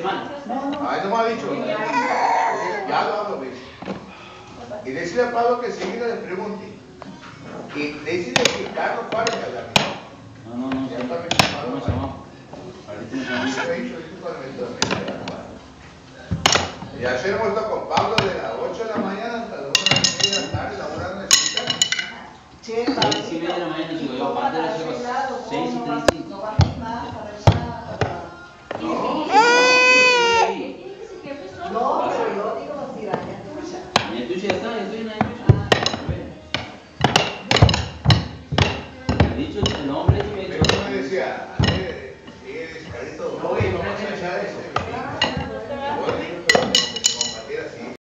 semana. Me ha dicho. Ya lo hablo. Pues. Y decirle a Pablo que seguida le pregunte. Y decirle que Carlos pare de hablar. No, no, no. Ya está mencionado. Y ayer hemos estado con Pablo de las 8 de la mañana hasta las 1 de la tarde laborando en el hospital. Sí, sí, media de la mañana, tuyo ya está, estoy en la tuya. Me ha dicho el nombre me ha dicho. Pero me decía, Carito, no, vamos a echar ese.